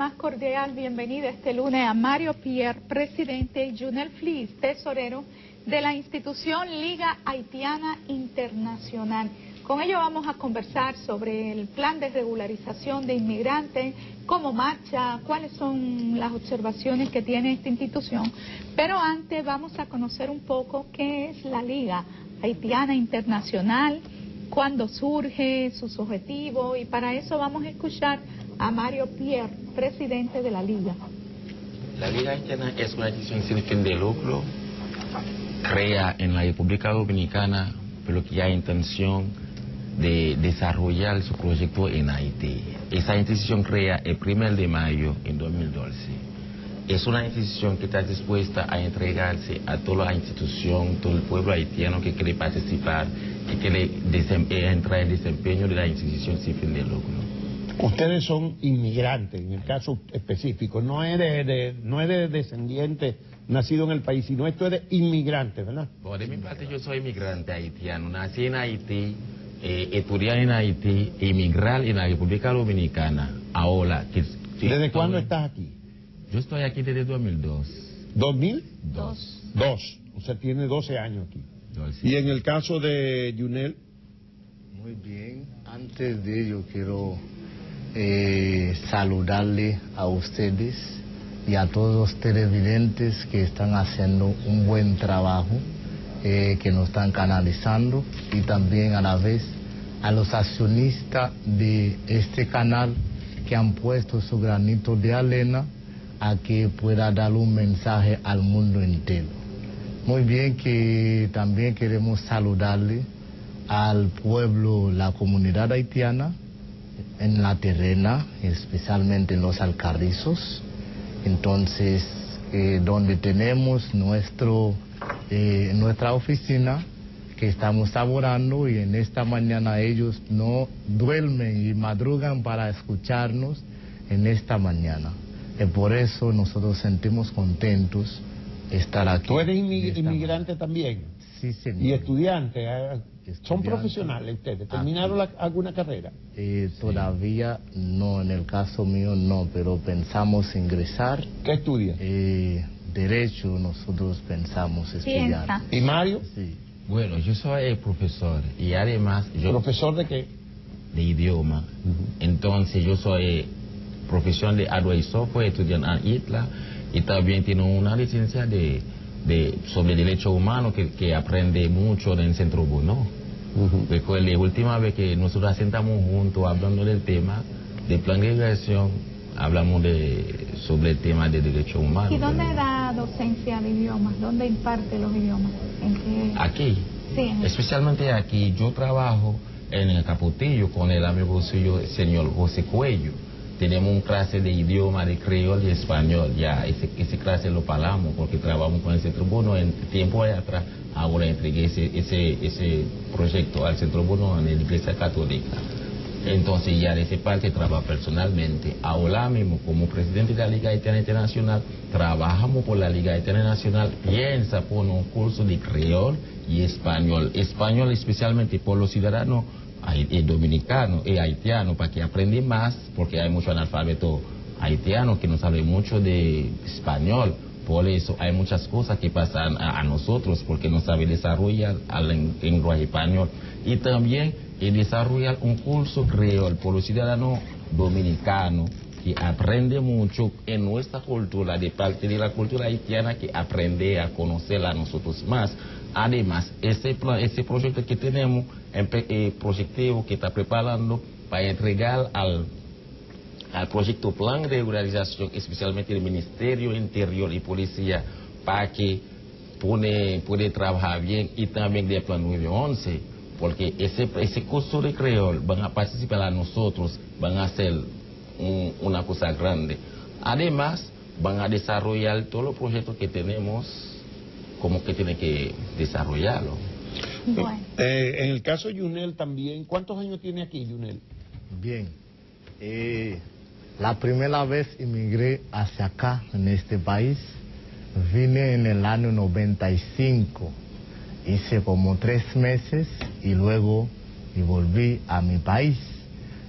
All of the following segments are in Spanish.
más cordial bienvenida este lunes a Mario Pierre, presidente, y Junel Flis, tesorero de la institución Liga Haitiana Internacional. Con ello vamos a conversar sobre el plan de regularización de inmigrantes, cómo marcha, cuáles son las observaciones que tiene esta institución. Pero antes vamos a conocer un poco qué es la Liga Haitiana Internacional, cuándo surge, sus objetivos y para eso vamos a escuchar a Mario Pierre, presidente de la Liga. La Liga Haitiana es una institución sin fin de lucro, crea en la República Dominicana, pero que hay intención de desarrollar su proyecto en Haití. Esa institución crea el 1 de mayo en 2012. Es una institución que está dispuesta a entregarse a toda la institución, todo el pueblo haitiano que quiere participar y que le entra en el desempeño de la institución sin fin de lucro. Ustedes son inmigrantes, en el caso específico, no es de, no es de descendiente nacido en el país, sino esto es de inmigrante, ¿verdad? Por mi parte yo soy inmigrante haitiano, nací en Haití, eh, estudié en Haití, inmigrar en la República Dominicana, ahora. Que, ¿Desde cuándo estás aquí? Yo estoy aquí desde 2002. ¿2000? Dos. Dos, o sea, tiene 12 años aquí. ¿Y en el caso de Junel? Muy bien, antes de ello quiero eh, saludarle a ustedes y a todos los televidentes que están haciendo un buen trabajo, eh, que nos están canalizando y también a la vez a los accionistas de este canal que han puesto su granito de arena a que pueda dar un mensaje al mundo entero. Muy bien que también queremos saludarle al pueblo, la comunidad haitiana, en la terrena, especialmente en los alcarrizos. Entonces, eh, donde tenemos nuestro, eh, nuestra oficina que estamos laborando y en esta mañana ellos no duermen y madrugan para escucharnos en esta mañana. Y por eso nosotros sentimos contentos estar aquí. ¿Tú eres inmigrante también? Sí, señor. ¿Y estudiante? ¿Son profesionales ustedes? ¿Terminaron alguna carrera? Eh, todavía no, en el caso mío no, pero pensamos ingresar. ¿Qué estudia? Eh, derecho nosotros pensamos estudiar. ¿Y Mario? Sí. Bueno, yo soy profesor y además... Yo, ¿Profesor de qué? De idioma. Entonces yo soy profesor de hardware y software, estudiante en ITLA y también tengo una licencia de, de sobre derecho humano que, que aprende mucho en el Centro Bono. Recuerdo la última vez que nosotros sentamos juntos hablando del tema de plan de migración, hablamos de, sobre el tema de derechos humanos. ¿Y dónde da docencia de idiomas? ¿Dónde imparte los idiomas? ¿En qué? Aquí. Sí. Especialmente aquí, yo trabajo en el Capotillo con el amigo suyo, señor José Cuello. Tenemos un clase de idioma de creol y español, ya ese, ese clase lo palamos porque trabajamos con el Centro Bono en tiempo de atrás. Ahora entregué ese, ese, ese proyecto al Centro Bono en la Iglesia Católica. Entonces ya de esa parte trabajo personalmente. Ahora mismo como presidente de la Liga Haitiana Internacional, trabajamos por la Liga Haitiana Internacional, piensa por un curso de creol y español. Español especialmente por los ciudadanos dominicanos y haitianos para que aprendan más, porque hay mucho analfabeto haitiano que no sabe mucho de español. Por eso hay muchas cosas que pasan a, nosotros porque no sabe desarrollar el lenguaje español. Y también desarrollar un curso creol por los ciudadanos dominicanos que aprende mucho en nuestra cultura, de parte de la cultura haitiana, que aprende a conocerla a nosotros más. Además, ese, ese proyecto que tenemos, el proyecto que está preparando para entregar al, al proyecto Plan de Regularización, especialmente el Ministerio Interior y Policía, para que puede, puede trabajar bien, y también del Plan 911 porque ese, ese curso de creol van a participar a nosotros, van a hacer una cosa grande. Además, van a desarrollar todos los proyectos que tenemos, como que tienen que desarrollarlo. Eh, en el caso de Yunel también, ¿cuántos años tiene aquí Yunel? Bien, eh, la primera vez emigré hacia acá, en este país, vine en el año 95 hice como tres meses y luego y volví a mi país.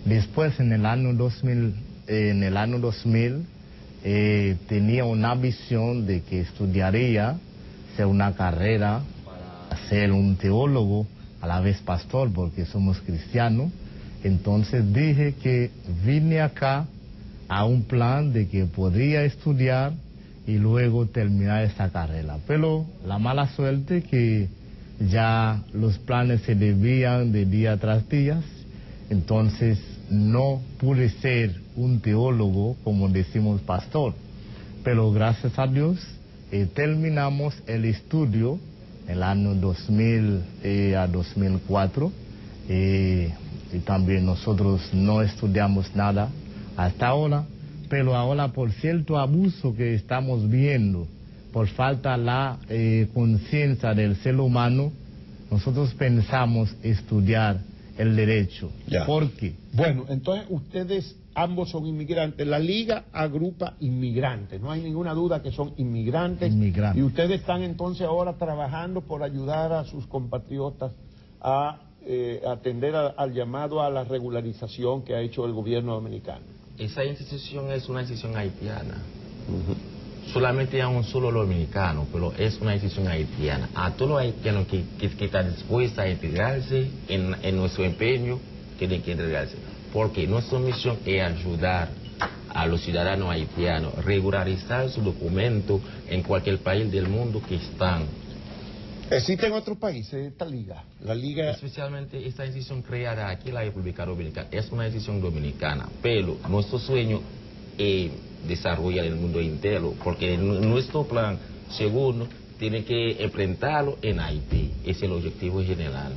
Después en el año 2000, en el año 2000 eh, tenía una visión de que estudiaría, hacer una carrera para ser un teólogo, a la vez pastor, porque somos cristianos. Entonces dije que vine acá a un plan de que podría estudiar y luego terminar esta carrera. Pero la mala suerte que ya los planes se debían de día tras día, entonces no pude ser un teólogo como decimos pastor. Pero gracias a Dios eh, terminamos el estudio en el año 2000 eh, a 2004 eh, y también nosotros no estudiamos nada hasta ahora, pero ahora por cierto abuso que estamos viendo, por falta la eh, conciencia del ser humano, nosotros pensamos estudiar el derecho. Ya. ¿Por qué? Bueno, entonces ustedes ambos son inmigrantes. La liga agrupa inmigrantes. No hay ninguna duda que son inmigrantes. Inmigrantes. Y ustedes están entonces ahora trabajando por ayudar a sus compatriotas a eh, atender a- al llamado a la regularización que ha hecho el gobierno dominicano. Esa institución es una institución haitiana. Solamente a un solo dominicano, pero es una institución haitiana. A todos los haitianos que, que, que están dispuestos a integrarse en, en nuestro empeño, tienen que integrarse. Porque nuestra misión es ayudar a los ciudadanos haitianos a regularizar su documento en cualquier país del mundo que están. ¿Existen otros países esta liga? La liga... Especialmente esta decisión creada aquí en la República Dominicana es una decisión dominicana, pero nuestro sueño es desarrollar el mundo entero, porque nu- nuestro plan, segundo, tiene que enfrentarlo en Haití. Ese es el objetivo general.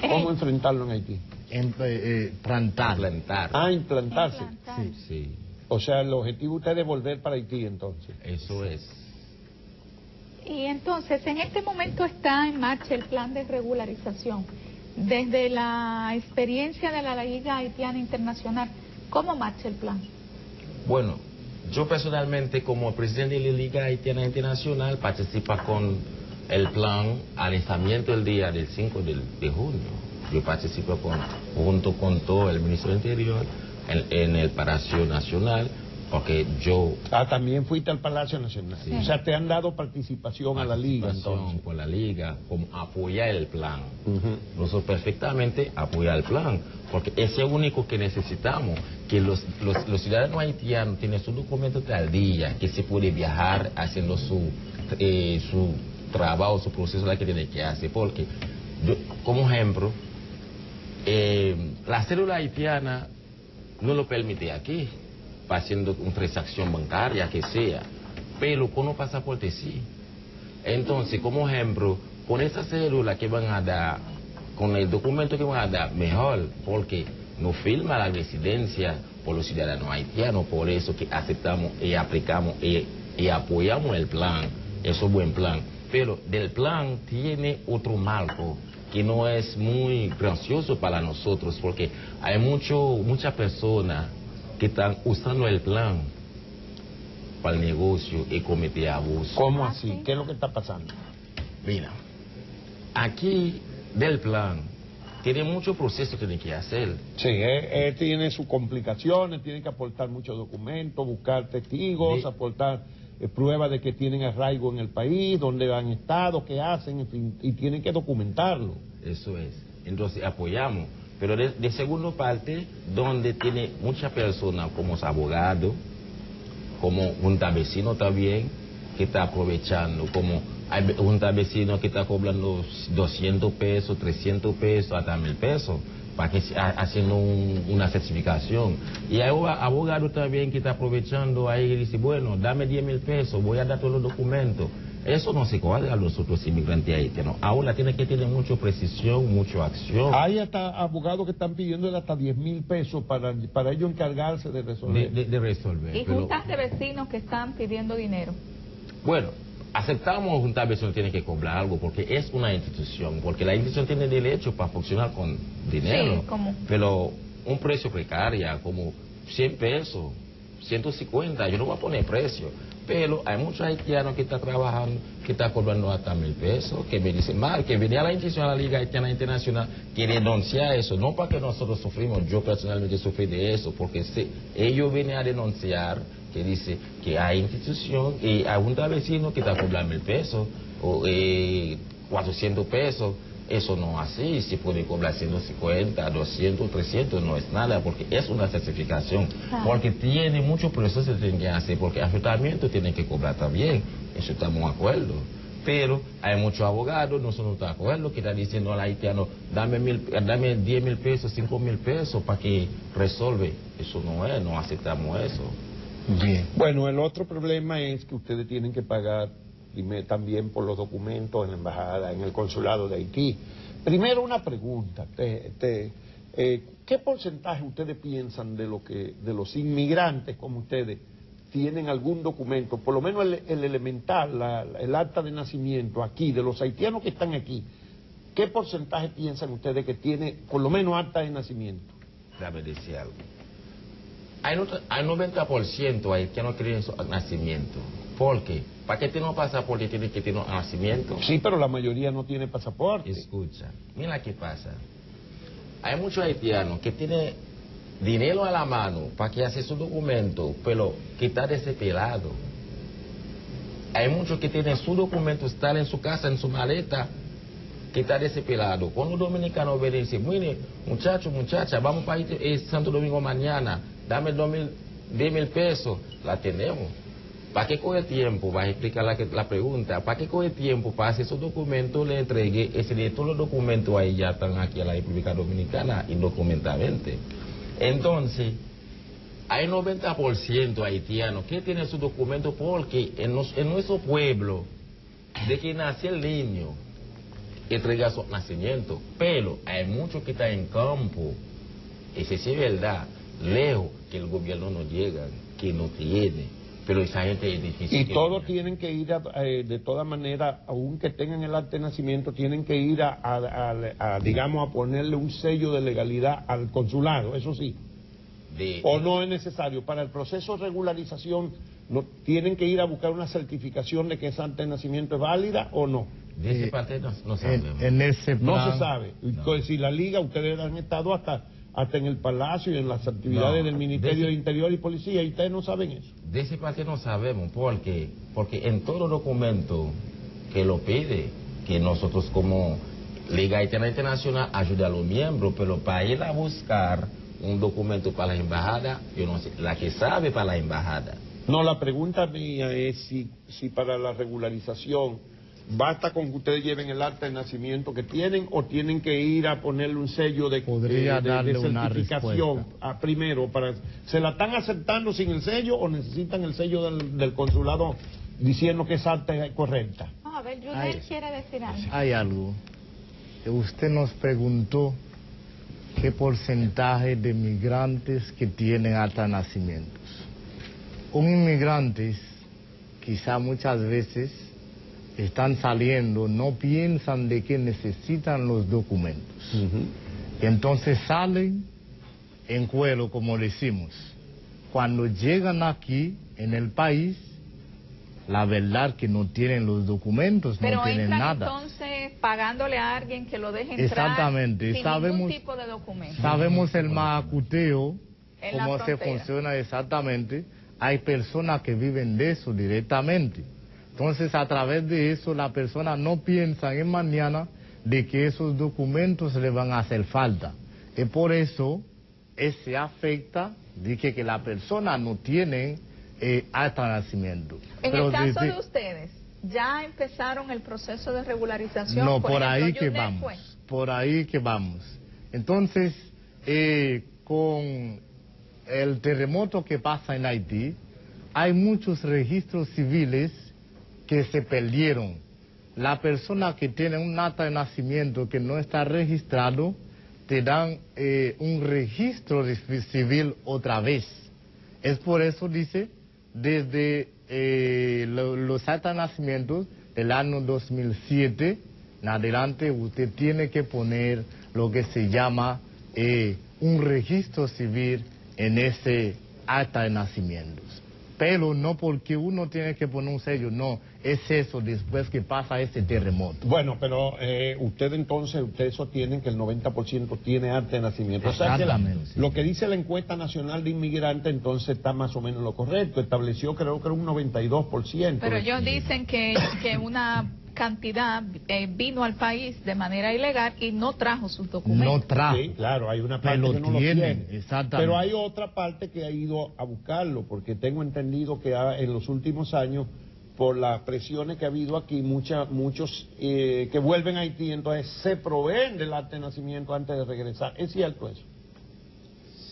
¿Cómo Eh, enfrentarlo en Haití? En, eh, plantar. Implantar. Ah, implantarse. implantar. Sí, O sea, el objetivo de ustedes es volver para Haití entonces. eso es. Y entonces, en este momento está en marcha el plan de regularización. Desde la experiencia de la Liga Haitiana Internacional, ¿cómo marcha el plan? Bueno, yo personalmente como presidente de la Liga Haitiana Internacional participo con el plan alistamiento el día del 5 de, de junio. Yo participo con, junto con todo el ministro del Interior en, en el Palacio Nacional porque yo Ah, también fuiste al Palacio Nacional. Sí. O sea, te han dado participación a la liga entonces. con la Liga como apoyar el plan. Ujú. Nosotros perfectamente apoyar el plan, porque es el único que necesitamos, que los, los, los ciudadanos haitianos tienen su documento al día, que se puede viajar haciendo su, eh, su trabajo, su proceso la que tiene que hacer, porque yo, como ejemplo, eh, la célula haitiana no lo permite aquí, haciendo una transacción bancaria, que sea, pero con un pasaporte sí. Entonces, como ejemplo, con esa célula que van a dar, con el documento que van a dar, mejor, porque no firma la residencia por los ciudadanos haitianos, por eso que aceptamos y aplicamos y, y apoyamos el plan, eso es buen plan. Pero del plan tiene otro marco que no es muy gracioso para nosotros, porque hay mucho, muchas personas que están usando el plan para el negocio y cometer abuso. ¿Cómo Ah, así? sí. ¿Qué es lo que está pasando? Mira, aquí del plan tiene mucho proceso que tiene que hacer. Sí, eh, eh, tiene sus complicaciones, tiene que aportar muchos documentos, buscar testigos, De- aportar eh, pruebas de que tienen arraigo en el país, dónde han estado, qué hacen, en fin, y tienen que documentarlo. Eso es. Entonces apoyamos. Pero de, segunda parte, donde tiene muchas personas como abogados, como junta vecino también, que está aprovechando, como hay junta vecino que está cobrando 200 pesos, 300 pesos, hasta mil pesos, para que haciendo un- una certificación. Y hay abo- abogado también que está aprovechando ahí y dice, bueno, dame 10 mil pesos, voy a dar todos los documentos. Eso no se cuadra a los otros inmigrantes haitianos. Ahora tiene que tener mucha precisión, mucha acción. Hay hasta abogados que están pidiendo hasta 10 mil pesos para, para ellos encargarse de resolver. de- de resolver. Y Pero, juntas de vecinos que están pidiendo dinero. bueno, aceptamos juntar vecinos tiene que cobrar algo porque es una institución, porque la institución tiene derecho para funcionar con dinero. Sí, como- Pero un precio precario, como 100 pesos, 150, yo no voy a poner precio. Pero hay muchos haitianos que están trabajando, que están cobrando hasta mil pesos, que me dicen, mal, que venía a la institución de la Liga Haitiana Internacional, que denuncia eso, no para que nosotros sufrimos, yo personalmente sufrí de eso, porque si ellos vienen a denunciar, que dice que hay institución y hay un vecino que está cobrando mil pesos, o eh, 400 pesos, eso no es así, si puede cobrar 150, 200, 300, no es nada, porque es una certificación, Claro. porque tiene muchos procesos que tienen que hacer, porque el ayuntamiento tiene que cobrar también, eso estamos de acuerdo. Pero hay muchos abogados, no son de acuerdo, que están diciendo al haitiano, dame, mil, dame 10 mil pesos, 5 mil pesos para que resuelve. Eso no es, no aceptamos eso. Bien. Bueno, el otro problema es que ustedes tienen que pagar prime- también por los documentos en la embajada, en el consulado de Haití. Primero una pregunta, eh, ¿qué porcentaje ustedes piensan de lo que de los inmigrantes como ustedes tienen algún documento, por lo menos el, el elemental, el acta de nacimiento aquí, de los haitianos que están aquí? ¿Qué porcentaje piensan ustedes que tiene por lo menos acta de nacimiento? Déjame decir algo. Hay, not- hay 90% ahí que no quieren su nacimiento. ¿Por qué? ¿Para qué tiene un pasaporte tiene que tener un nacimiento? Sí, pero la mayoría no tiene pasaporte. Escucha, mira qué pasa. Hay muchos haitianos que tienen dinero a la mano para que hace su documento, pero que está desesperado. Hay muchos que tienen su documento, están en su casa, en su maleta, que está desesperado. Cuando los dominicanos ven y dicen, mire, muchacho, muchacha, vamos para Santo Domingo mañana, dame dos mil, diez mil pesos, la tenemos. ¿Para qué coge tiempo? Va a explicar la, que- pregunta. ¿Para qué coge tiempo para hacer esos documentos? Le entregue, ese de todos los documentos ahí ya están aquí a la República Dominicana indocumentadamente. Entonces, hay 90% haitianos que tienen sus documentos porque en, nuestro pueblo, de que nació el niño, entrega su nacimiento. Pero hay muchos que están en campo, esa es verdad, lejos, que el gobierno no llega, que no tiene. Pero esa gente es difícil. Y todos tienen que ir, a- eh, de todas maneras, aunque tengan el acta de nacimiento, tienen que ir a, a- a- a, digamos, a ponerle un sello de legalidad al consulado, eso sí. De- ¿O no es necesario? Para el proceso de regularización, no, ¿tienen que ir a buscar una certificación de que esa acta de nacimiento es válida o no? de esa Eh, parte no, no En, sabemos. en ese No se sabe. Entonces, si la liga, ustedes han estado hasta, hasta en el palacio y en las actividades No, del Ministerio de- de Interior y Policía, y ustedes no saben eso. De esa parte no sabemos, ¿por qué? Porque en todo documento que lo pide, que nosotros como Liga Haitiana Internacional ayuda a los miembros, pero para ir a buscar un documento para la embajada, yo no sé, la que sabe para la embajada. No, la pregunta mía es si, si para la regularización basta con que ustedes lleven el acta de nacimiento que tienen o tienen que ir a ponerle un sello de, Podría de- de- de darle una certificación respuesta. a- primero. para ¿Se la están aceptando sin el sello o necesitan el sello del, del consulado diciendo que esa acta es correcta? Vamos a ver, quiere decir algo. hay algo. Usted nos preguntó qué porcentaje de migrantes que tienen acta de nacimientos. Un inmigrante, quizá muchas veces, están saliendo, no piensan de que necesitan los documentos. Y entonces salen en cuero, como decimos. Cuando llegan aquí, en el país, la verdad que no tienen los documentos, Pero no tienen entran nada. entonces pagándole a alguien que lo deje entrar Exactamente, sin sabemos- ningún tipo de documento. Sabemos el macuteo, cómo se funciona exactamente. Hay personas que viven de eso directamente. Entonces, a través de eso, la persona no piensa en mañana de que esos documentos le van a hacer falta. Y por eso, ese afecta de que, que la persona no tiene eh, de nacimiento. En Pero el caso de ustedes, ¿ya empezaron el proceso de regularización? No, por, ejemplo, ahí que vamos. Por ahí que vamos. Entonces, eh, con el terremoto que pasa en Haití, hay muchos registros civiles que se perdieron. La persona que tiene un acta de nacimiento que no está registrado, te dan eh, un registro civil otra vez. Es por eso, dice, desde eh, lo- los actas de nacimiento del año 2007 en adelante, usted tiene que poner lo que se llama eh, un registro civil en ese acta de nacimientos. pero no porque uno tiene que poner un sello, no, es eso después que pasa ese terremoto. Bueno, pero eh, usted entonces, ustedes sostienen que el 90% tiene arte de nacimiento. O sea que la- Exactamente, sí. lo que dice la encuesta nacional de inmigrantes entonces está más o menos lo correcto. Estableció creo que era un 92%. Pero ellos dicen que, que una cantidad eh, vino al país de manera ilegal y no trajo sus No documentos. trajo. Sí, claro, hay una parte Pero que no tienen, lo tiene. exactamente. Pero hay otra parte que ha ido a buscarlo, porque tengo entendido que ha- en los últimos años, por las presiones que ha habido aquí, mucha- muchos eh, que vuelven a Haití, entonces se proveen del arte de nacimiento antes de regresar. ¿Es cierto eso?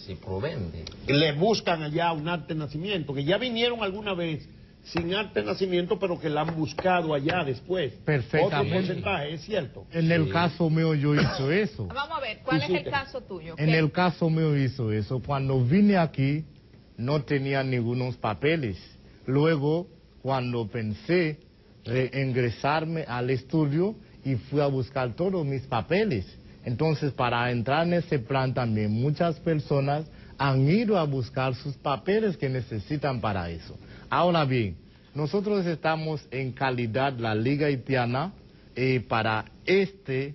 Se provende. Le buscan allá un arte de nacimiento, que ya vinieron alguna vez sin arte de nacimiento, pero que la han buscado allá después. Perfectamente. Otro porcentaje, ¿es cierto? En el Sí. caso mío yo hice eso. Vamos a ver, ¿cuál es el caso tuyo? En ¿Qué- el caso mío hizo eso. Cuando vine aquí no tenía ningunos papeles. Luego, cuando pensé reingresarme al estudio y fui a buscar todos mis papeles. Entonces, para entrar en ese plan también, muchas personas han ido a buscar sus papeles que necesitan para eso. Ahora bien, nosotros estamos en calidad, la Liga Haitiana, eh, para este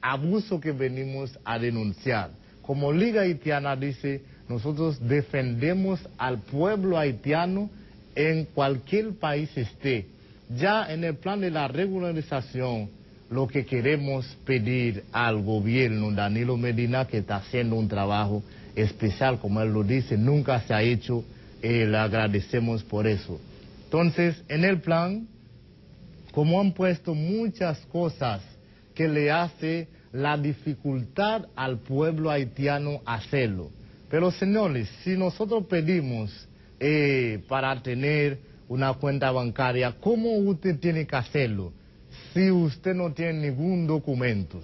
abuso que venimos a denunciar. Como Liga Haitiana dice, nosotros defendemos al pueblo haitiano en cualquier país esté. Ya en el plan de la regularización, lo que queremos pedir al gobierno, Danilo Medina, que está haciendo un trabajo especial, como él lo dice, nunca se ha hecho, eh, le agradecemos por eso. Entonces, en el plan, como han puesto muchas cosas que le hace la dificultad al pueblo haitiano hacerlo. Pero señores, si nosotros pedimos eh, para tener una cuenta bancaria, ¿cómo usted tiene que hacerlo? Si usted no tiene ningún documento,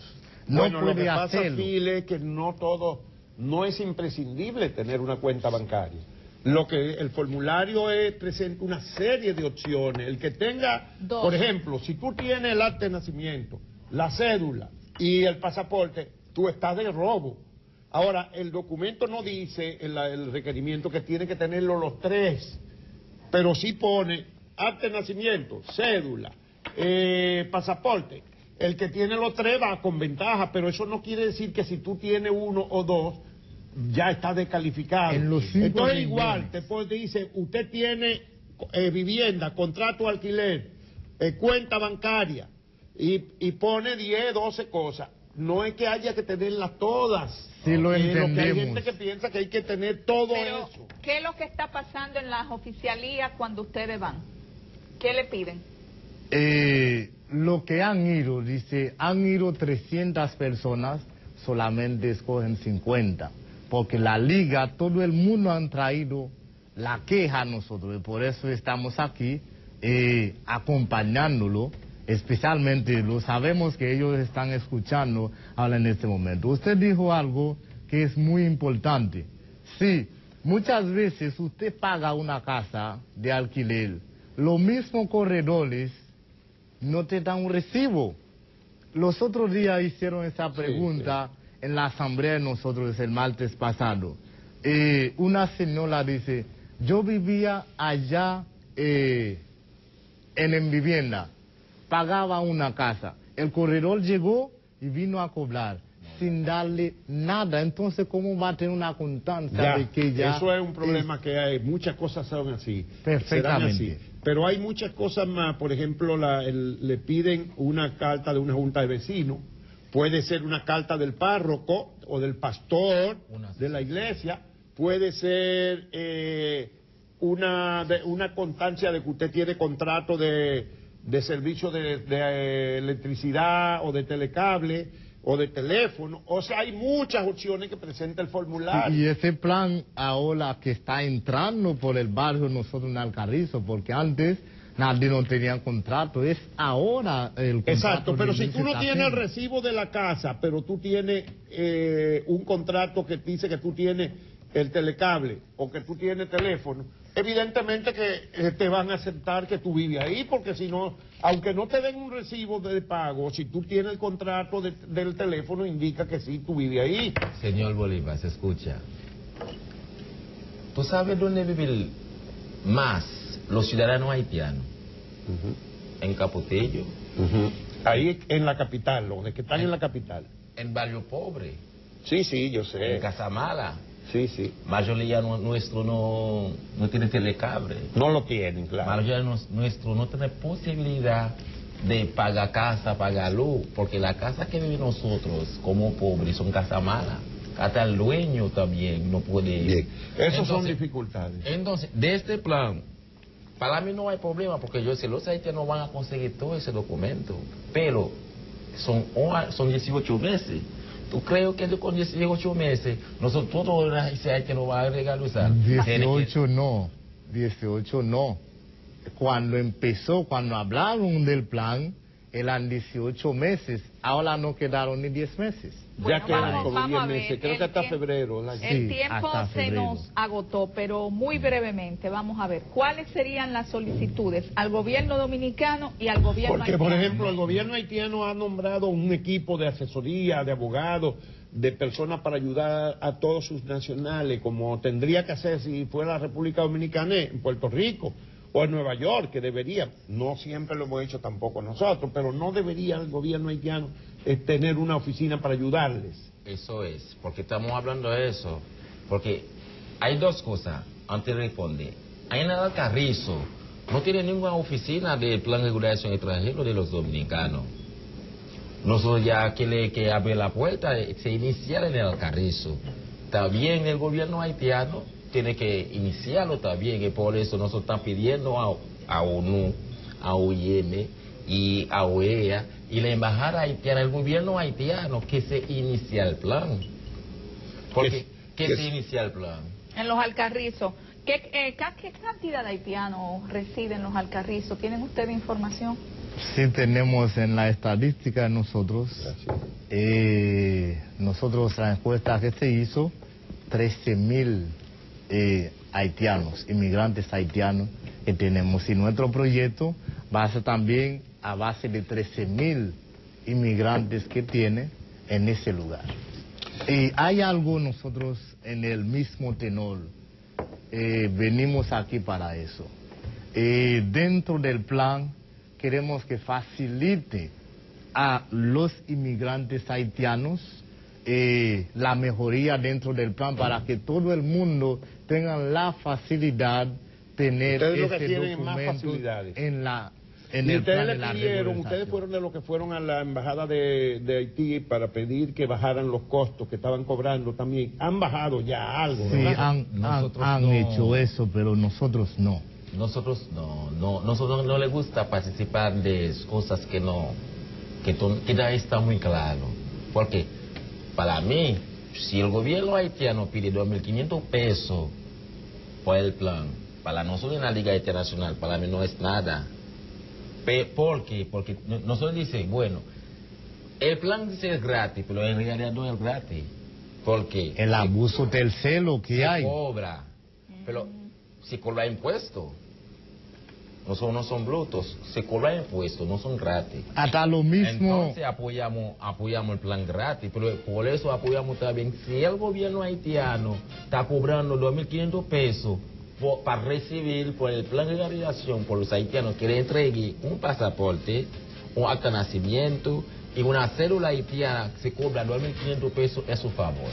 no bueno, lo puede que pasa, hacerlo. Phil, es que no todo, no es imprescindible tener una cuenta bancaria. Lo que el formulario es, presenta una serie de opciones. El que tenga, Dos. por ejemplo, si tú tienes el acta de nacimiento, la cédula y el pasaporte, tú estás de robo. Ahora, el documento no dice el, el requerimiento que tiene que tenerlo los tres, pero sí pone acta de nacimiento, cédula, eh, pasaporte. El que tiene los tres va con ventaja, pero eso no quiere decir que si tú tienes uno o dos, ya está descalificado. En los cinco Entonces igual, te dice, usted tiene eh, vivienda, contrato de alquiler, eh, cuenta bancaria, y, y pone 10, 12 cosas. No es que haya que tenerlas todas. Sí, lo que hay entendemos. gente que piensa que hay que tener todo Pero, eso. ¿qué es lo que está pasando en las oficialías cuando ustedes van? ¿Qué le piden? Eh, lo que han ido, dice, han ido 300 personas, solamente escogen 50. Porque la liga, todo el mundo han traído la queja a nosotros. Y por eso estamos aquí eh, acompañándolo. Especialmente lo sabemos que ellos están escuchando ahora en este momento. Usted dijo algo que es muy importante. Sí, muchas veces usted paga una casa de alquiler. Los mismos corredores no te dan un recibo. Los otros días hicieron esa pregunta en la asamblea de nosotros el martes pasado. Eh, una señora dice, yo vivía allá eh, en, en vivienda, pagaba una casa. El corredor llegó y vino a cobrar sin darle nada. Entonces, ¿cómo va a tener una constancia de que ya... eso es un problema que hay, muchas cosas son así. Perfectamente. así. Pero hay muchas cosas más, por ejemplo, la- el- le piden una carta de una junta de vecinos, puede ser una carta del párroco o del pastor de la iglesia, puede ser eh, una, de- una constancia de que usted tiene contrato de, de servicio de, de, eh, electricidad o de telecable o de teléfono. O sea, hay muchas opciones que presenta el formulario. Y ese plan ahora que está entrando por el barrio nosotros en Alcarrizo, porque antes nadie no tenía contrato, es ahora el contrato. Exacto, pero si tú no tienes el recibo de la casa, pero tú tienes eh, un contrato que dice que tú tienes el telecable o que tú tienes teléfono, evidentemente que eh, te van a aceptar que tú vives ahí, porque si no, aunque no te den un recibo de pago, si tú tienes el contrato de- del teléfono, indica que sí, tú vives ahí. Señor Bolívar, se escucha. ¿Tú sabes dónde vive el, más los ciudadanos haitianos en Capotillo. Ahí en la capital, los que están en la capital. en Barrio Pobre, Sí, sí, yo en sé. Casamala. Sí, sí. Mayoría nu- nuestro no, no tiene telecable. No lo tienen, claro. Mayoría nos- nuestro no tiene posibilidad de pagar casa, pagar luz, porque la casa que viven nosotros como pobres son casas malas. Hasta el dueño también no puede. Bien. Esas son dificultades. Entonces, de este plan, para mí no hay problema, porque yo sé, los haitianos van a conseguir todo ese documento, pero son, son 18 meses. ¿Tú crees que con 18 meses nosotros todos ese haitiano va a que- 18 no, 18 no. Cuando empezó, cuando hablaron del plan, eran 18 meses. Ahora no quedaron ni 10 meses. Ya Bueno, quedan vamos- como vamos 10 a ver, meses, creo que hasta febrero. la- Sí, El tiempo hasta se febrero. nos agotó, pero muy brevemente vamos a ver cuáles serían las solicitudes al gobierno dominicano y al gobierno Porque, por haitiano? ejemplo, el gobierno haitiano ha nombrado un equipo de asesoría, de abogados, de personas para ayudar a todos sus nacionales, como tendría que hacer si fuera la República Dominicana en Puerto Rico o en Nueva York, que debería, no siempre lo hemos hecho tampoco nosotros, pero no debería el gobierno haitiano eh, tener una oficina para ayudarles. Eso es, porque estamos hablando de eso. Porque hay dos cosas antes de responder. Ahí en el Alcarrizo no tiene ninguna oficina del Plan de Regulación Extranjero de los dominicanos. Nosotros ya que le que abre la puerta, eh, se iniciar en el Alcarrizo. También el gobierno haitiano tiene que iniciarlo también, y por eso nosotros estamos pidiendo a, a ONU, a OIM y a OEA y la embajada haitiana, el gobierno haitiano, que se inicia el plan. Porque, Que- que, que- se inicia el plan. En los Alcarrizos, ¿qué, eh, qué cantidad de haitianos residen en los Alcarrizos? ¿Tienen ustedes información? Sí tenemos en la estadística nosotros, eh, nosotros la encuesta que se hizo, 13 mil eh, haitianos, inmigrantes haitianos que tenemos. Y nuestro proyecto va a ser también a base de 13 mil inmigrantes que tiene en ese lugar. Y hay algo nosotros en el mismo tenor, eh, venimos aquí para eso. Eh, dentro del plan queremos que facilite a los inmigrantes haitianos eh, la mejoría dentro del plan para que todo el mundo tenga la facilidad tener Ustedes lo que ese tienen es más documento facilidades. en la en y el ustedes plan de le la pidieron, ustedes fueron de los que fueron a la embajada de, de Haití para pedir que bajaran los costos que estaban cobrando también. Han bajado ya algo, Sí, ¿verdad? han, han- Nosotros han no. hecho eso, pero nosotros no. Nosotros no, no, nosotros no le gusta participar de cosas que no, que, to- que ya está muy claro. Porque para mí, si el gobierno haitiano pide 2.500 pesos por el plan, para nosotros en la Liga Internacional, para mí no es nada. ¿Por qué? Porque no- nosotros dicen, bueno, el plan dice es gratis, pero en realidad no es gratis. ¿Por qué? El abuso del celo que se hay. cobra, pero se cobra impuesto. Nosotros no son brutos, se cobra impuesto, no son gratis. Hasta lo mismo. Entonces apoyamos, apoyamos el plan gratis, pero por eso apoyamos también, si el gobierno haitiano está cobrando 2.500 pesos por- para recibir por el plan de realización por los haitianos que le entregue un pasaporte, un acta de nacimiento y una célula haitiana, se cobra 2.500 pesos a su favor.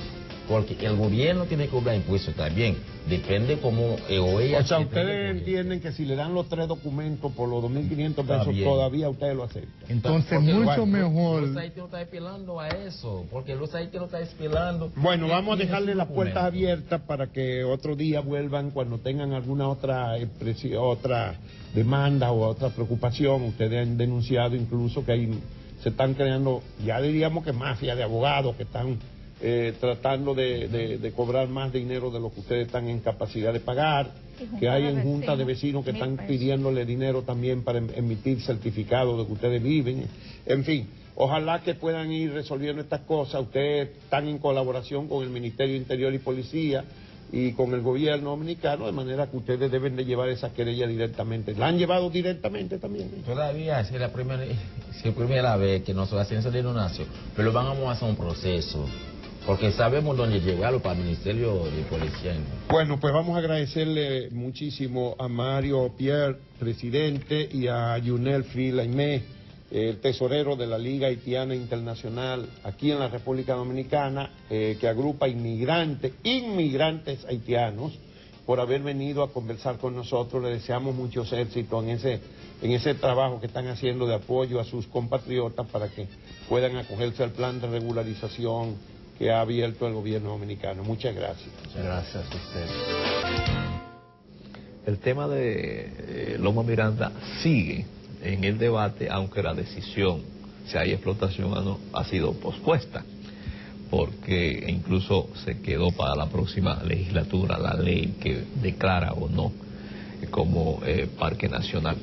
Porque el gobierno tiene que cobrar impuestos también, depende cómo eh, o ella... O sea, ustedes entienden que si le dan los tres documentos por los 2.500 Está pesos, todavía ustedes lo aceptan. Entonces, Porque mucho bueno, mejor. Los haitianos están esperando a eso, porque los haitianos están esperando. Bueno, vamos a dejarle las puertas abiertas para que otro día vuelvan cuando tengan alguna otra expresión, otra demanda o otra preocupación. Ustedes han denunciado incluso que hay, se están creando, ya diríamos que mafia de abogados que están eh, tratando de, de- de cobrar más dinero de lo que ustedes están en capacidad de pagar, que hay en juntas de vecinos, que están pidiéndole dinero también para em- emitir certificados de que ustedes viven. En fin, ojalá que puedan ir resolviendo estas cosas. Ustedes están en colaboración con el Ministerio de Interior y Policía y con el gobierno dominicano, de manera que ustedes deben de llevar esa querella directamente. ¿La han llevado directamente también? Todavía es la primera, es la primera vez que nosotros hacemos denuncia, pero vamos a hacer un proceso porque sabemos dónde llegarlo para el Ministerio de Policía. Bueno, pues vamos a agradecerle muchísimo a Mario Pierre, presidente, y a Yunel Frilaimé, el tesorero de la Liga Haitiana Internacional aquí en la República Dominicana, eh, que agrupa inmigrantes, inmigrantes haitianos, por haber venido a conversar con nosotros. Le deseamos muchos éxitos en ese, en ese trabajo que están haciendo de apoyo a sus compatriotas para que puedan acogerse al plan de regularización que ha abierto el gobierno dominicano. Muchas gracias. Muchas gracias a usted. El tema de eh, Loma Miranda sigue en el debate, aunque la decisión, si hay explotación o no, ha sido pospuesta, porque incluso se quedó para la próxima legislatura la ley que declara o no como eh, Parque Nacional.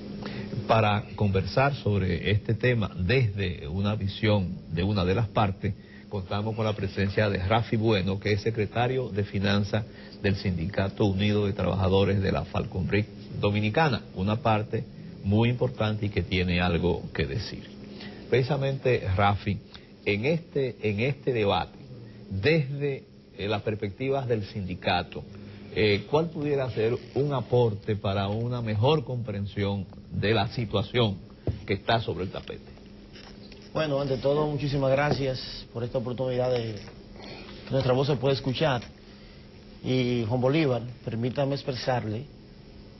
Para conversar sobre este tema desde una visión de una de las partes, contamos con la presencia de Rafi Bueno, que es secretario de Finanzas del Sindicato Unido de Trabajadores de la Falconbrick Dominicana, una parte muy importante y que tiene algo que decir. Precisamente, Rafi, en este, en este debate, desde eh, las perspectivas del sindicato, eh, ¿cuál pudiera ser un aporte para una mejor comprensión de la situación que está sobre el tapete? Bueno, ante todo, muchísimas gracias por esta oportunidad de que nuestra voz se pueda escuchar. Y Juan Bolívar, permítame expresarle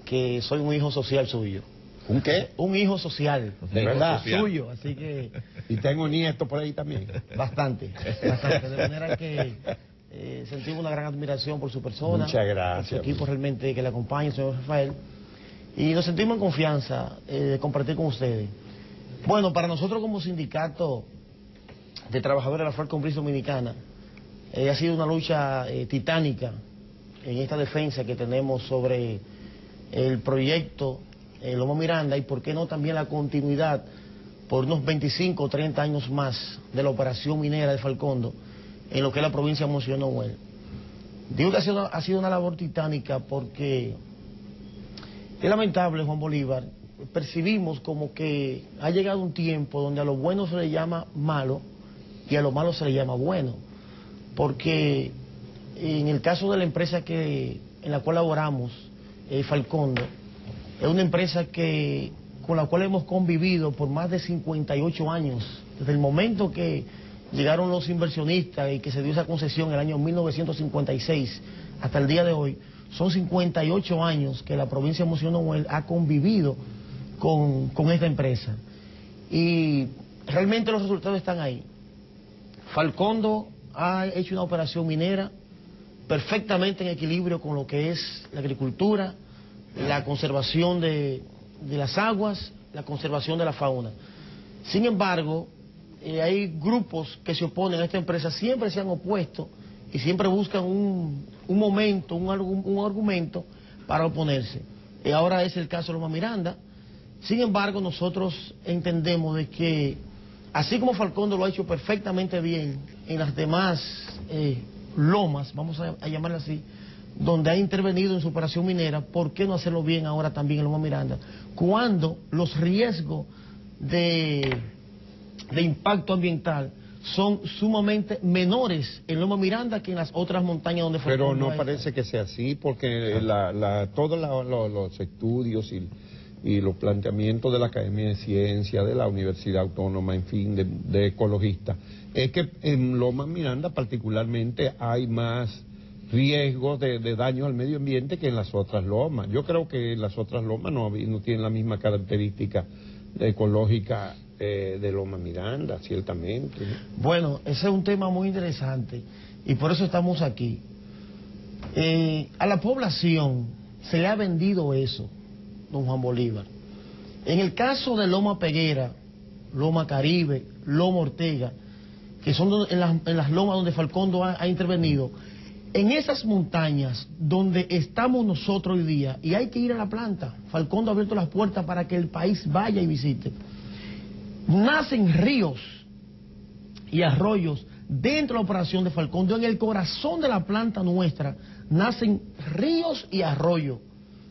que soy un hijo social suyo. ¿Un qué? Un hijo social, ¿De verdad? suyo, así que Y tengo nietos por ahí también. bastante, bastante. De manera que eh, sentimos una gran admiración por su persona. Muchas gracias. Por su equipo realmente que le acompaña, señor Rafael. Y nos sentimos en confianza eh, de compartir con ustedes. Bueno, para nosotros como sindicato de trabajadores de la Falcon Bridge Dominicana, eh, ha sido una lucha eh, titánica en esta defensa que tenemos sobre el proyecto eh, Lomo Miranda y por qué no también la continuidad por unos 25 o 30 años más de la operación minera de Falcondo en lo que es la provincia de Monseñor Noel. Digo que ha sido, ha sido una labor titánica porque es lamentable, Juan Bolívar, percibimos como que ha llegado un tiempo donde a lo bueno se le llama malo y a lo malo se le llama bueno. Porque en el caso de la empresa que, en la cual laboramos, eh, Falcondo, es una empresa que, con la cual hemos convivido por más de 58 años, desde el momento que llegaron los inversionistas y que se dio esa concesión en el año 1956 hasta el día de hoy, son 58 años que la provincia de Monseñor Noel ha convivido con, con esta empresa. Y realmente los resultados están ahí. Falcondo ha hecho una operación minera perfectamente en equilibrio con lo que es la agricultura, la conservación de, de las aguas, la conservación de la fauna. Sin embargo, eh, hay grupos que se oponen a esta empresa, siempre se han opuesto y siempre buscan un, un momento, un, un argumento para oponerse. Y ahora es el caso de Loma Miranda. Sin embargo, nosotros entendemos de que, así como Falcondo lo ha hecho perfectamente bien en las demás eh, lomas, vamos a, a así, donde ha intervenido en su operación minera, ¿por qué no hacerlo bien ahora también en Loma Miranda? Cuando los riesgos de, de impacto ambiental son sumamente menores en Loma Miranda que en las otras montañas donde Pero no parece que sea así, porque la, la, todos la- los estudios y, y los planteamientos de la Academia de Ciencias, de la Universidad Autónoma, en fin, de, ecologistas, es que en Loma Miranda particularmente hay más riesgos de, de daño al medio ambiente que en las otras lomas. Yo creo que las otras lomas no, no tienen la misma característica ecológica eh, de Loma Miranda, ciertamente. Bueno, ese es un tema muy interesante y por eso estamos aquí. Eh, a la población se le ha vendido eso, Juan Bolívar. En el caso de Loma Peguera, Loma Caribe, Loma Ortega, que son en las, en las lomas donde Falcondo ha, ha intervenido, en esas montañas donde estamos nosotros hoy día, y hay que ir a la planta, Falcondo ha abierto las puertas para que el país vaya y visite, nacen ríos y arroyos dentro de la operación de Falcondo, en el corazón de la planta nuestra, nacen ríos y arroyos.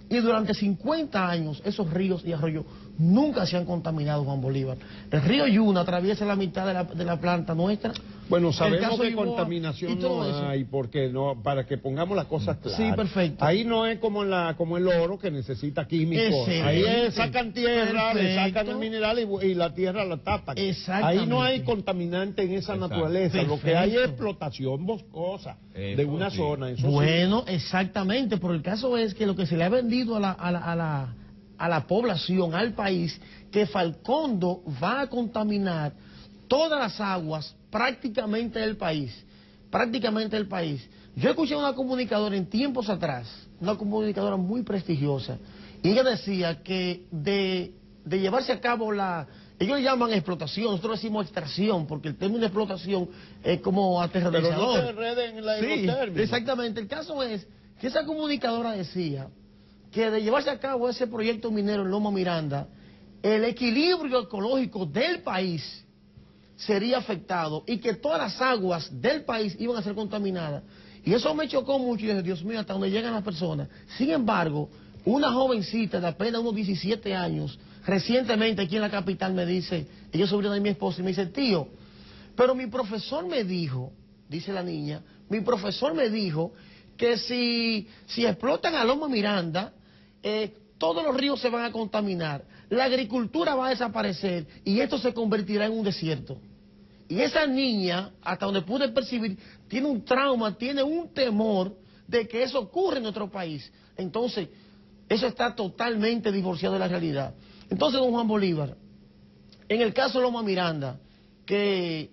Y durante 50 años esos ríos y arroyos nunca se han contaminado, Juan Bolívar. El río Yuna atraviesa la mitad de la, de la planta nuestra, Bueno, sabemos que Iboa contaminación no hay, porque no, para que pongamos las cosas claras. Sí, perfecto. Ahí no es como en la, como el oro que necesita químicos. Ahí es, sacan tierra, le Perfecto. sacan el mineral y, y la tierra la tapan. Exactamente. Ahí no hay contaminante en esa Exacto. naturaleza. Lo que hay es explotación boscosa Eso de una sí. zona. Eso sí. Bueno, exactamente, pero el caso es que lo que se le ha vendido a la, a la, a la, a la población, al país, que Falcondo va a contaminar todas las aguas prácticamente del país, prácticamente del país. Yo escuché a una comunicadora en tiempos atrás, una comunicadora muy prestigiosa, y ella decía que de, de llevarse a cabo la... Ellos le llaman explotación, nosotros decimos extracción, porque el término explotación es como Pero aterrorizador. no se enreden en, la, Sí, exactamente. El caso es que esa comunicadora decía que de llevarse a cabo ese proyecto minero en Loma Miranda, el equilibrio ecológico del país sería afectado y que todas las aguas del país iban a ser contaminadas. Y eso me chocó mucho y dije, Dios mío, hasta donde llegan las personas. Sin embargo, una jovencita de apenas unos 17 años, recientemente aquí en la capital me dice, ella sobrina de mi esposa, y me dice, tío, pero mi profesor me dijo, dice la niña, mi profesor me dijo que si, si explotan a Loma Miranda, eh, todos los ríos se van a contaminar, la agricultura va a desaparecer y esto se convertirá en un desierto. Y esa niña, hasta donde pude percibir, tiene un trauma, tiene un temor de que eso ocurra en nuestro país. Entonces, eso está totalmente divorciado de la realidad. Entonces, don Juan Bolívar, en el caso de Loma Miranda, que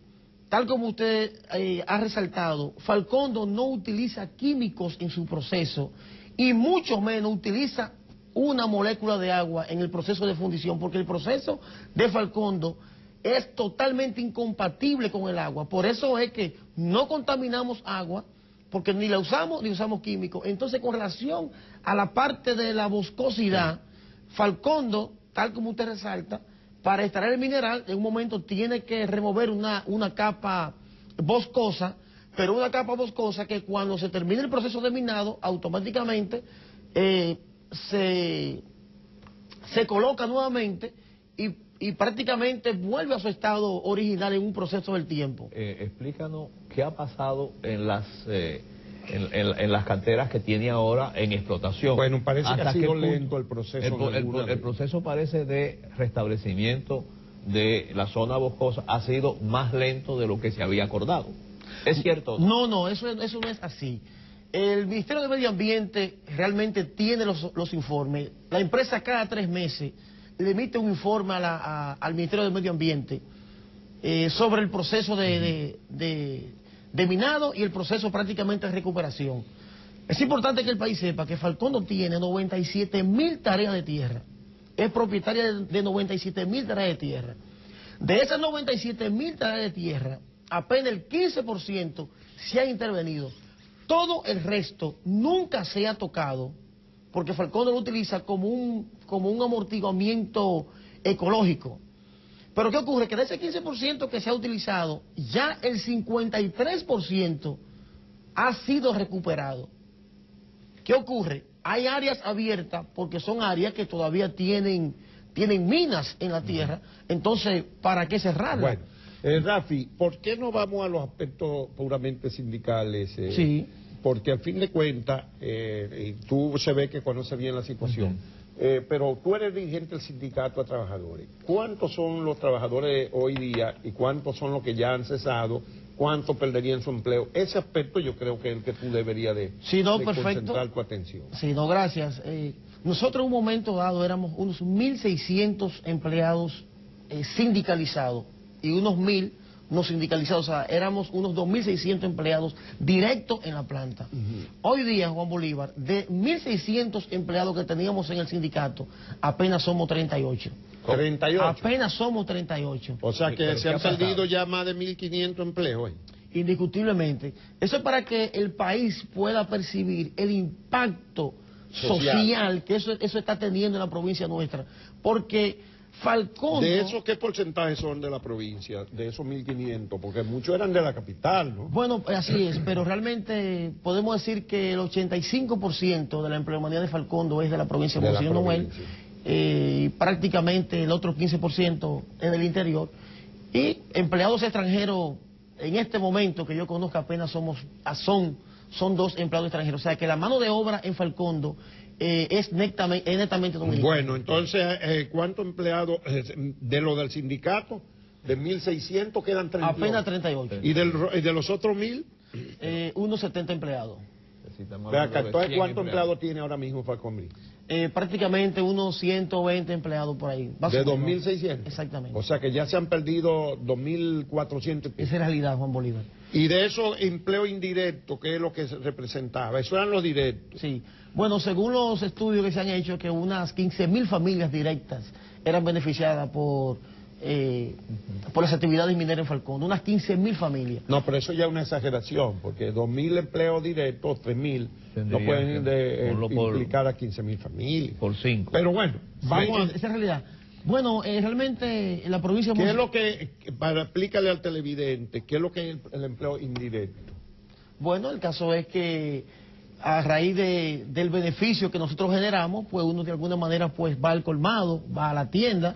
tal como usted eh, ha resaltado, Falcondo no utiliza químicos en su proceso y mucho menos utiliza una molécula de agua en el proceso de fundición, porque el proceso de Falcondo es totalmente incompatible con el agua. Por eso es que no contaminamos agua, porque ni la usamos ni usamos químicos. Entonces, con relación a la parte de la boscosidad, Falcondo, tal como usted resalta, para extraer el mineral, en un momento tiene que remover una, una capa boscosa, pero una capa boscosa que cuando se termine el proceso de minado, automáticamente eh, se, se coloca nuevamente y, y prácticamente vuelve a su estado original en un proceso del tiempo. Eh, explícanos qué ha pasado en las eh, en, en- en las canteras que tiene ahora en explotación. Bueno, parece que ha ¿Hasta sido lento el proceso El, el proceso parece de restablecimiento de la zona boscosa ha sido más lento de lo que se había acordado. ¿Es cierto? No, no, eso, eso no es así. El Ministerio de Medio Ambiente realmente tiene los, informes. La empresa cada tres meses le emite un informe al Ministerio de Medio Ambiente eh, sobre el proceso de, de- minado y el proceso prácticamente de recuperación. Es importante que el país sepa que Falcondo tiene 97 mil tareas de tierra. Es propietaria de, de 97 mil tareas de tierra. De esas 97 mil tareas de tierra, apenas el 15% se ha intervenido. Todo el resto nunca se ha tocado, porque Falcondo lo utiliza como un, como un amortiguamiento ecológico. Pero ¿qué ocurre? Que de ese 15% que se ha utilizado, ya el 53% ha sido recuperado. ¿Qué ocurre? Hay áreas abiertas porque son áreas que todavía tienen, tienen minas en la tierra. Entonces, ¿para qué cerrarlas? Bueno, eh, Rafi, ¿por qué no vamos a los aspectos puramente sindicales? eh? Sí. Porque al fin de cuentas, eh, y tú se ve que conoces bien la situación, eh, pero tú eres dirigente del sindicato de trabajadores. ¿Cuántos son los trabajadores hoy día y cuántos son los que ya han cesado? ¿Cuántos perderían su empleo? Ese aspecto yo creo que es el que tú deberías de, no, concentrar tu atención. Sí, no, gracias. Nosotros en un momento dado éramos unos 1.600 empleados sindicalizados y unos 1.000 no sindicalizados, o sea, éramos unos 2.600 empleados directos en la planta. Hoy día, Juan Bolívar, de 1.600 empleados que teníamos en el sindicato, apenas somos 38. 38. Apenas somos 38. O sea que se ¿qué han perdido ya más de 1.500 empleos. ¿eh? Indiscutiblemente. Eso es para que el país pueda percibir el impacto Social. social, que eso, eso está teniendo en la provincia nuestra. Porque Falcón... ¿De esos qué porcentaje son de la provincia? De esos 1.500, porque muchos eran de la capital, ¿no? Bueno, así es, pero realmente podemos decir que el 85% de la empleomanía de Falcondo es de la provincia de Monseñor Noel, eh, y prácticamente el otro 15% es del interior, y empleados extranjeros en este momento que yo conozco apenas somos, son, son dos empleados extranjeros. O sea que la mano de obra en Falcondo eh, es, netamente, es netamente dominicana. Bueno, entonces, eh, ¿cuántos empleados eh, de lo del sindicato? De 1.600 quedan 38. Apenas 38. ¿Y del, y de los otros 1.000? Eh, unos 70 empleados. Necesitamos Ve hablando acá, de ¿Entonces 100 cuántos empleados tiene ahora mismo Falcón Eh, prácticamente unos 120 empleados por ahí. De o menos. 2.600. Exactamente. O sea que ya se han perdido 2.400 y pico. Esa es la realidad, Juan Bolívar. Y de esos empleos indirectos, ¿qué es lo que se representaba? Eso eran los directos. Sí. Bueno, según los estudios que se han hecho, que unas 15.000 familias directas eran beneficiadas por, eh, por las actividades mineras en Falcón. Unas 15.000 familias. No, pero eso ya es una exageración, porque 2.000 empleos directos, 3.000, no pueden que- de- eh, por- implicar a 15.000 familias. Por cinco. Pero bueno, Vamos, esa es la realidad. Bueno, eh, realmente en la provincia... ¿Qué es lo que, para explícale al televidente, qué es lo que es el, el empleo indirecto? Bueno, el caso es que a raíz de- del beneficio que nosotros generamos, pues uno de alguna manera pues va al colmado, va a la tienda,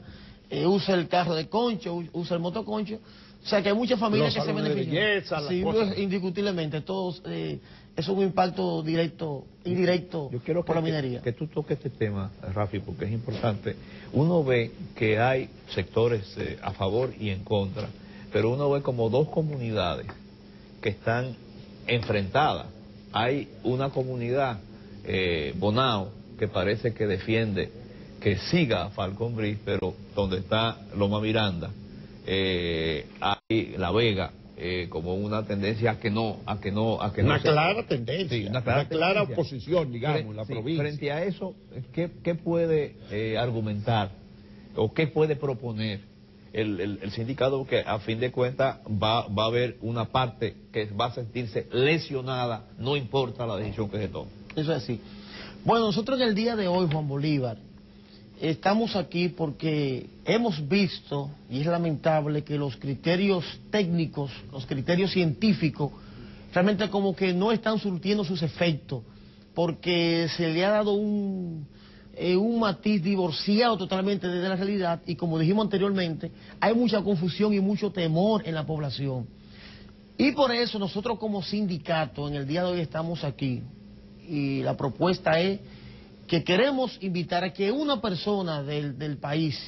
eh, usa el carro de concho, u- usa el motoconcho. O sea que hay muchas familias Los que se de benefician. belleza, sí, cosas. pues, indiscutiblemente, todos, eh, es un impacto directo, indirecto Yo quiero que, por la minería. que tú toques este tema, Rafi, porque es importante. Uno ve que hay sectores eh, a favor y en contra, pero uno ve como dos comunidades que están enfrentadas. Hay una comunidad, eh, Bonao, que parece que defiende que siga Falcón Bris, pero donde está Loma Miranda, eh, hay La Vega, eh, como una tendencia a que no, a que no, a que no Una se- clara tendencia, Sí, una clara, tendencia. oposición, digamos, en la sí, provincia. Frente a eso, ¿qué, qué puede eh, argumentar o qué puede proponer el, el- el sindicato? Que a fin de cuentas va, va a haber una parte que va a sentirse lesionada, no importa la decisión que se tome. Eso es así. Bueno, nosotros en el día de hoy, Juan Bolívar, estamos aquí porque hemos visto, y es lamentable, que los criterios técnicos, los criterios científicos, realmente como que no están surtiendo sus efectos, porque se le ha dado un, eh, un matiz divorciado totalmente de la realidad, y como dijimos anteriormente, hay mucha confusión y mucho temor en la población. Y por eso nosotros como sindicato en el día de hoy estamos aquí y la propuesta es que queremos invitar a que una persona del, del país,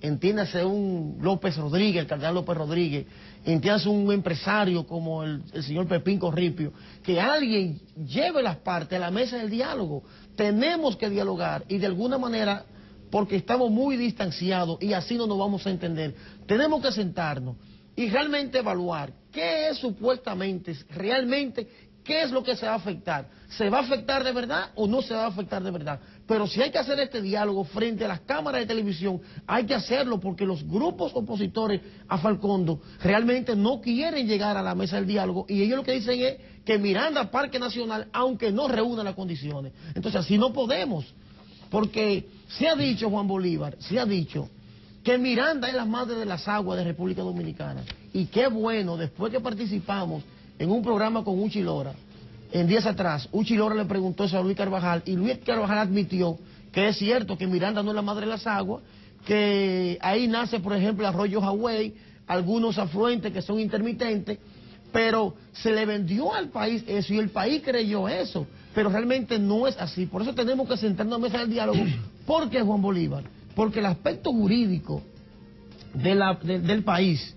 entiéndase un López Rodríguez, el cardenal López Rodríguez, entiéndase un empresario como el, señor Pepín Corripio, que alguien lleve las partes a la mesa del diálogo. Tenemos que dialogar y de alguna manera, porque estamos muy distanciados y así no nos vamos a entender, tenemos que sentarnos y realmente evaluar qué es supuestamente, realmente, qué es lo que se va a afectar. ¿Se va a afectar de verdad o no se va a afectar de verdad? Pero si hay que hacer este diálogo frente a las cámaras de televisión, hay que hacerlo porque los grupos opositores a Falcondo realmente no quieren llegar a la mesa del diálogo y ellos lo que dicen es que Miranda Parque Nacional, aunque no reúna las condiciones. Entonces así no podemos, porque se ha dicho, Juan Bolívar, se ha dicho que Miranda es la madre de las aguas de República Dominicana. Y qué bueno, después que participamos en un programa con Uchi Lora, en días atrás, Uchi Lora le preguntó eso a Luis Carvajal y Luis Carvajal admitió que es cierto que Miranda no es la madre de las aguas, que ahí nace, por ejemplo, el arroyo Hawái, algunos afluentes que son intermitentes, pero se le vendió al país eso y el país creyó eso, pero realmente no es así. Por eso tenemos que sentarnos a mesa del diálogo. ¿Por qué, Juan Bolívar? Porque el aspecto jurídico del país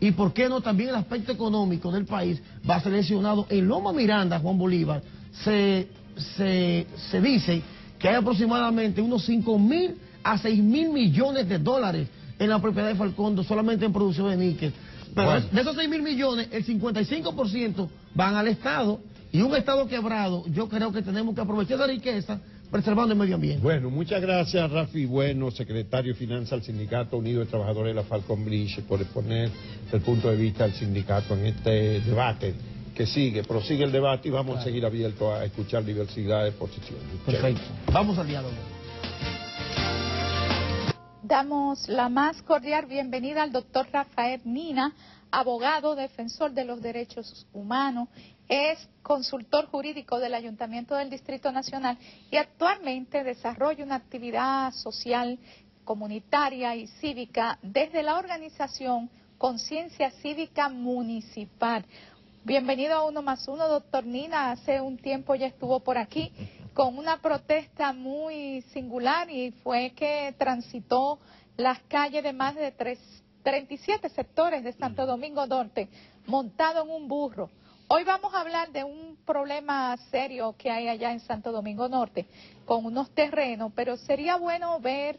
y por qué no también el aspecto económico del país va lesionado. En Loma Miranda, Juan Bolívar, se, se, se dice que hay aproximadamente unos 5 mil a 6 mil millones de dólares en la propiedad de Falcondo solamente en producción de níquel. Pero Bueno. de esos 6 mil millones, el 55% van al Estado y un Estado quebrado, yo creo que tenemos que aprovechar esa riqueza preservando el medio ambiente. Bueno, muchas gracias Rafi Bueno, secretario de Finanzas del Sindicato Unido de Trabajadores de la Falcon Bridge, por exponer el punto de vista del sindicato en este debate que sigue. Prosigue el debate y vamos a seguir abiertos a escuchar diversidad de posiciones. Perfecto. Vamos al diálogo. Damos la más cordial bienvenida al doctor Rafael Nina, abogado, defensor de los derechos humanos, es consultor jurídico del Ayuntamiento del Distrito Nacional y actualmente desarrolla una actividad social, comunitaria y cívica desde la organización conciencia cívica municipal. Bienvenido a Uno más Uno, doctor Nina. Hace un tiempo ya estuvo por aquí con una protesta muy singular y fue que transitó las calles de más de tres, 37 sectores de Santo Domingo Norte montado en un burro. Hoy vamos a hablar de un problema serio que hay allá en Santo Domingo Norte con unos terrenos, pero sería bueno ver,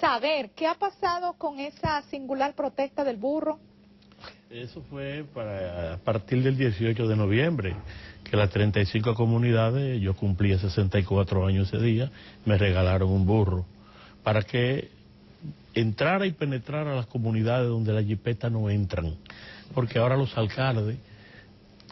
saber qué ha pasado con esa singular protesta del burro. Eso fue para, a partir del 18 de noviembre, que las 35 comunidades, yo cumplía 64 años ese día, me regalaron un burro para que entrara y penetrara a las comunidades donde las jipetas no entran, porque ahora los alcaldes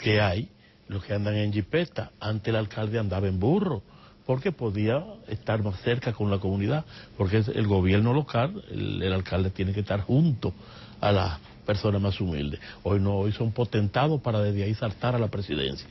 que hay, los que andan en jipeta, antes el alcalde andaba en burro, porque podía estar más cerca con la comunidad, porque el gobierno local, el, el alcalde tiene que estar junto a las personas más humildes. Hoy no, hoy son potentados para desde ahí saltar a la presidencia.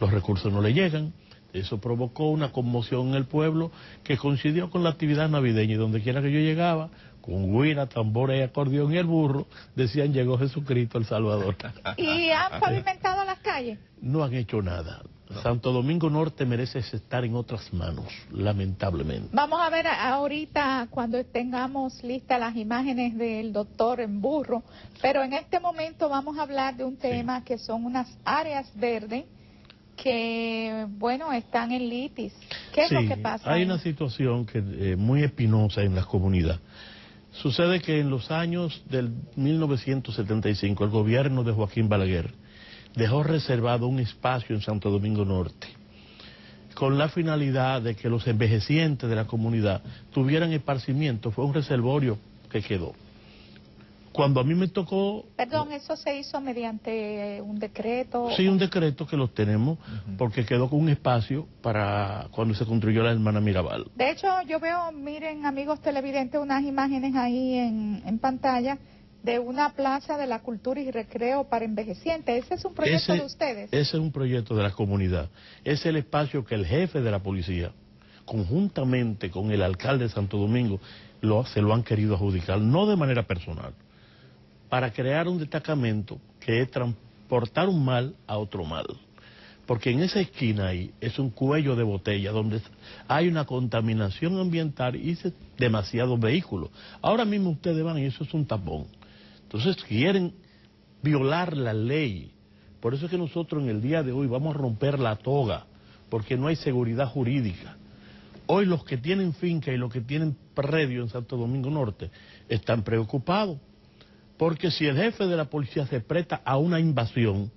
Los recursos no le llegan, eso provocó una conmoción en el pueblo que coincidió con la actividad navideña y donde quiera que yo llegaba, con guira, tambores y acordeón y el burro, decían llegó Jesucristo el Salvador. ¿Y han pavimentado las calles? No han hecho nada. Santo Domingo Norte merece estar en otras manos, lamentablemente. Vamos a ver ahorita cuando tengamos listas las imágenes del doctor en burro, pero en este momento vamos a hablar de un tema que son unas áreas verdes que, bueno, están en litis. ¿Qué es Sí, lo que pasa? Hay ahí? una situación que eh, muy espinosa en la comunidad. Sucede que en los años del 1975 el gobierno de Joaquín Balaguer dejó reservado un espacio en Santo Domingo Norte con la finalidad de que los envejecientes de la comunidad tuvieran esparcimiento. Fue un reservorio que quedó. Cuando a mí me tocó Perdón, eso se hizo mediante un decreto. Sí, un decreto que lo tenemos porque quedó con un espacio para cuando se construyó la hermana Mirabal. De hecho, yo veo, miren, amigos televidentes, unas imágenes ahí en, en pantalla de una plaza de la cultura y recreo para envejecientes. Ese es un proyecto Ese- de ustedes. Ese es un proyecto de la comunidad. Es el espacio que el jefe de la policía, conjuntamente con el alcalde de Santo Domingo, lo, se lo han querido adjudicar, no de manera personal, para crear un destacamento que es transportar un mal a otro mal. Porque en esa esquina ahí es un cuello de botella donde hay una contaminación ambiental y demasiados vehículos. Ahora mismo ustedes van y eso es un tapón. Entonces quieren violar la ley. Por eso es que nosotros en el día de hoy vamos a romper la toga, porque no hay seguridad jurídica. Hoy los que tienen finca y los que tienen predio en Santo Domingo Norte están preocupados, porque si el jefe de la policía se presta a una invasión,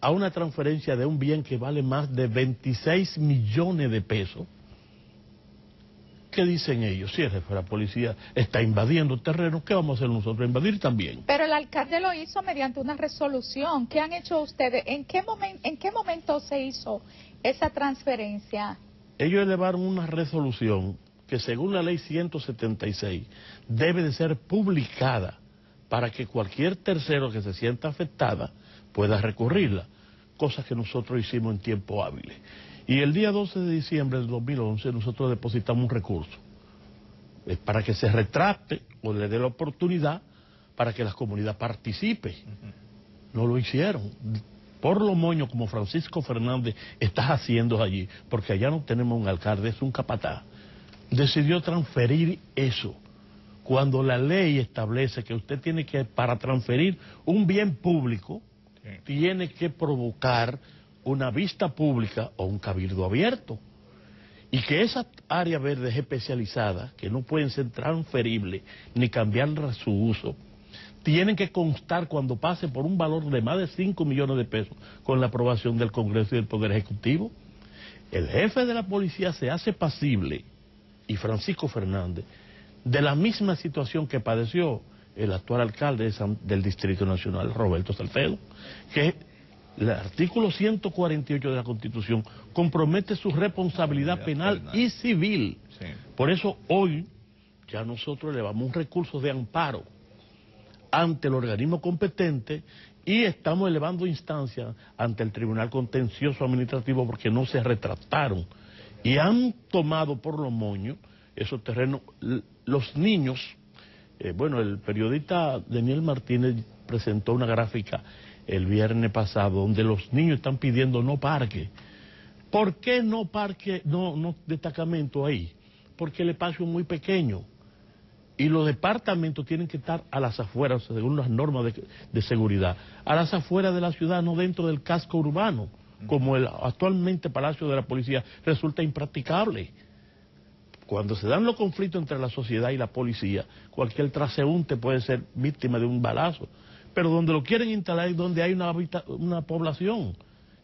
a una transferencia de un bien que vale más de 26 millones de pesos, ¿qué dicen ellos? Si el jefe de la policía está invadiendo terrenos, ¿qué vamos a hacer nosotros? Invadir también. Pero el alcalde lo hizo mediante una resolución. ¿Qué han hecho ustedes? ¿En qué, momen- en qué momento se hizo esa transferencia? Ellos elevaron una resolución que según la ley 176 debe de ser publicada para que cualquier tercero que se sienta afectada pueda recurrirla, cosa que nosotros hicimos en tiempo hábil. Y el día 12 de diciembre del 2011 nosotros depositamos un recurso eh, para que se retracte o le dé la oportunidad para que la comunidad participe. No lo hicieron. Por lo moño, como Francisco Fernández está haciendo allí, porque allá no tenemos un alcalde, es un capataz, decidió transferir eso. Cuando la ley establece que usted tiene que, para transferir un bien público, tiene que provocar una vista pública o un cabildo abierto. Y que esas áreas verdes especializadas, que no pueden ser transferibles ni cambiar su uso, tienen que constar cuando pase por un valor de más de 5 millones de pesos con la aprobación del Congreso y del Poder Ejecutivo. El jefe de la policía se hace pasible, y Francisco Fernández, de la misma situación que padeció el actual alcalde de San- del Distrito Nacional, Roberto Salcedo, que el artículo 148 de la Constitución compromete su responsabilidad penal y civil. Sí. Por eso hoy ya nosotros elevamos un recurso de amparo ante el organismo competente y estamos elevando instancias ante el Tribunal Contencioso Administrativo porque no se retractaron y han tomado por los moños esos terrenos. Los niños, eh, bueno, el periodista Daniel Martínez presentó una gráfica el viernes pasado donde los niños están pidiendo no parque. ¿Por qué no parque, no, no destacamento ahí? Porque el espacio es muy pequeño y los departamentos tienen que estar a las afueras, según las normas de, de seguridad, a las afueras de la ciudad, no dentro del casco urbano, como el actualmente Palacio de la Policía resulta impracticable. Cuando se dan los conflictos entre la sociedad y la policía, cualquier transeúnte puede ser víctima de un balazo. Pero donde lo quieren instalar es donde hay una, población,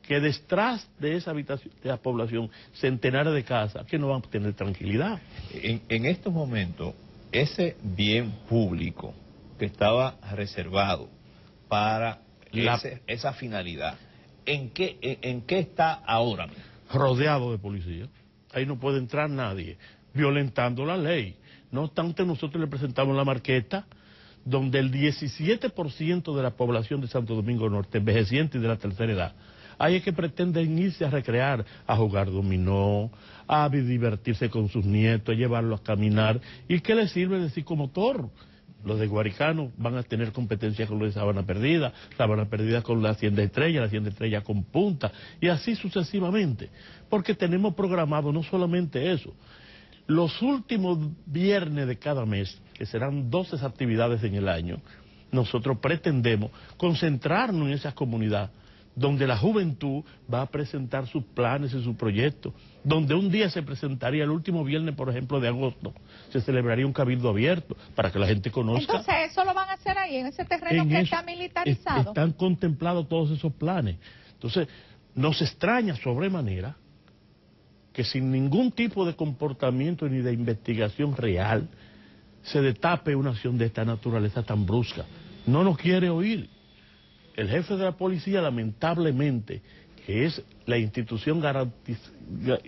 que detrás de esa habitación, de la población, centenares de casas, que no van a tener tranquilidad. En, en estos momentos, ese bien público que estaba reservado para La- ese- esa finalidad, ¿en qué, en, en qué está ahora? rodeado de policía. Ahí no puede entrar nadie, violentando la ley. No obstante, nosotros le presentamos la marqueta donde el 17% de la población de Santo Domingo Norte, envejeciente y de la tercera edad, hay es que pretenden irse a recrear, a jugar dominó, a divertirse con sus nietos, a llevarlos a caminar. ¿Y qué les sirve de psicomotor? Los de Guaricano van a tener competencia con los de Sabana Perdida, Sabana Perdida con la Hacienda Estrella, la Hacienda Estrella con Punta, y así sucesivamente. Porque tenemos programado no solamente eso, los últimos viernes de cada mes, que serán 12 actividades en el año, nosotros pretendemos concentrarnos en esa comunidad donde la juventud va a presentar sus planes y sus proyectos, donde un día se presentaría el último viernes, por ejemplo, de agosto, se celebraría un cabildo abierto para que la gente conozca. Entonces, eso lo van a hacer ahí, en ese terreno En que eso está es- militarizado. están contemplados todos esos planes. Entonces, nos extraña sobremanera que sin ningún tipo de comportamiento ni de investigación real se destape una acción de esta naturaleza tan brusca. No nos quiere oír. El jefe de la policía, lamentablemente, que es la institución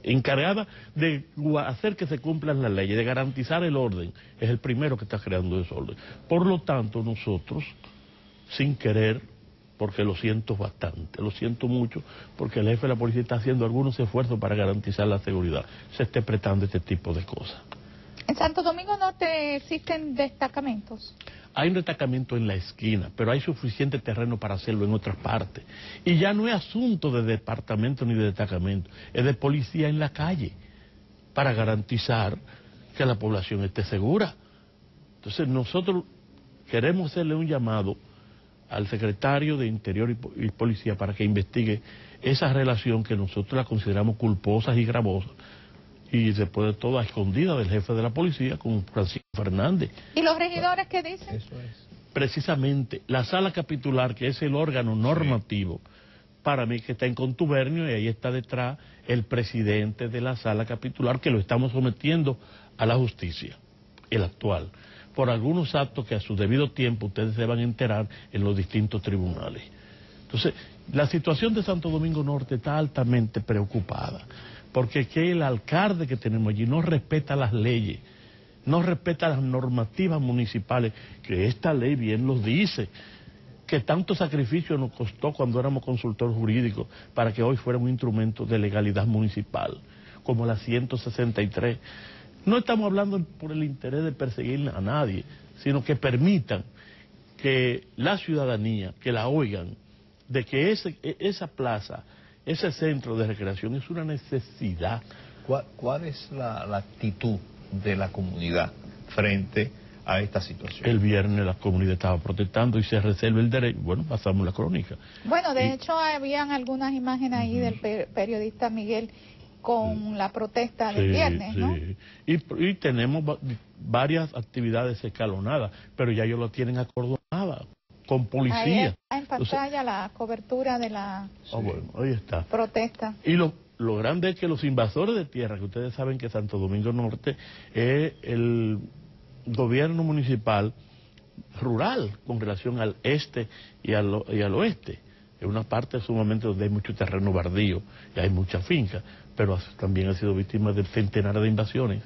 encargada de hacer que se cumplan las leyes, de garantizar el orden, es el primero que está creando desorden. Por lo tanto, nosotros, sin querer, porque lo siento bastante, lo siento mucho, porque el jefe de la policía está haciendo algunos esfuerzos para garantizar la seguridad, se esté prestando este tipo de cosas. En Santo Domingo Norte existen destacamentos. Hay un destacamento en la esquina, pero hay suficiente terreno para hacerlo en otras partes. Y ya no es asunto de departamento ni de destacamento, es de policía en la calle, para garantizar que la población esté segura. Entonces nosotros queremos hacerle un llamado al secretario de Interior y, Po- y Policía para que investigue esa relación que nosotros la consideramos culposa y gravosa y después de todo a escondida del jefe de la policía con Francisco Fernández ¿Y los regidores qué dicen? Eso es. precisamente la sala capitular, que es el órgano normativo, para mí que está en contubernio y ahí está detrás el presidente de la sala capitular que lo estamos sometiendo a la justicia, el actual, por algunos actos que a su debido tiempo ustedes se van a enterar en los distintos tribunales. Entonces, la situación de Santo Domingo Norte está altamente preocupada, porque que el alcalde que tenemos allí no respeta las leyes, no respeta las normativas municipales, que esta ley bien los dice, que tanto sacrificio nos costó cuando éramos consultores jurídicos para que hoy fuera un instrumento de legalidad municipal, como la 163. No estamos hablando por el interés de perseguir a nadie, sino que permitan que la ciudadanía, que la oigan, de que ese, e- esa plaza, ese centro de recreación es una necesidad. ¿Cuál, cuál es la, la actitud de la comunidad frente a esta situación? El viernes la comunidad estaba protestando y se reserva el derecho. Bueno, pasamos la crónica. Bueno, de Y- hecho, habían algunas imágenes ahí del pe- periodista Miguel con la protesta del Sí, viernes, ¿no? sí. Y, y tenemos va- varias actividades escalonadas, pero ya ellos lo tienen acordonadas, con Ahí policía. está en Entonces, pantalla la cobertura de la ah, bueno, ahí está. protesta. Y lo, lo grande es que los invasores de tierra, que ustedes saben que Santo Domingo Norte es el gobierno municipal rural con relación al este y al, y al oeste. Es una parte sumamente donde hay mucho terreno bardío y hay muchas fincas, pero también ha sido víctima de centenares de invasiones.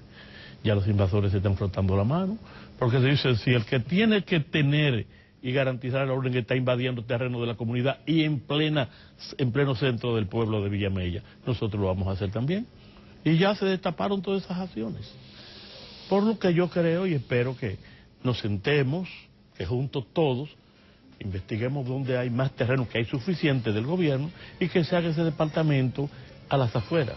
Ya los invasores se están frotando la mano, porque se dice, si el que tiene que tener y garantizar el orden que está invadiendo terreno de la comunidad y en plena en pleno centro del pueblo de Villamella, nosotros lo vamos a hacer también. Y ya se destaparon todas esas acciones. Por lo que yo creo y espero que nos sentemos, que juntos todos investiguemos dónde hay más terreno, que hay suficiente del gobierno, y que se haga ese departamento a las afueras.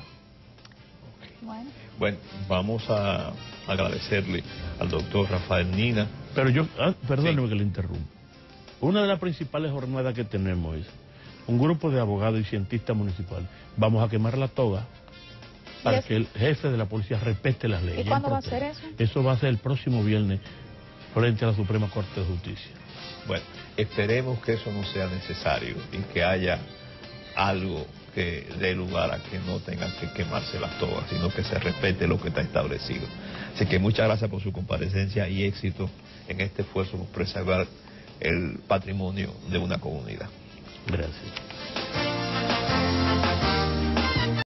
Bueno, Bueno, vamos a agradecerle al doctor Rafael Nina. Pero yo, ah, perdóneme Sí. que le interrumpa. Una de las principales jornadas que tenemos es un grupo de abogados y cientistas municipales. Vamos a quemar la toga para ¿Y es- que el jefe de la policía respete las leyes. ¿Y cuándo va a ser eso? Eso va a ser el próximo viernes frente a la Suprema Corte de Justicia. Bueno, esperemos que eso no sea necesario y que haya algo que dé lugar a que no tengan que quemarse las togas, sino que se respete lo que está establecido. Así que muchas gracias por su comparecencia y éxito en este esfuerzo por preservar el patrimonio de una comunidad. Gracias.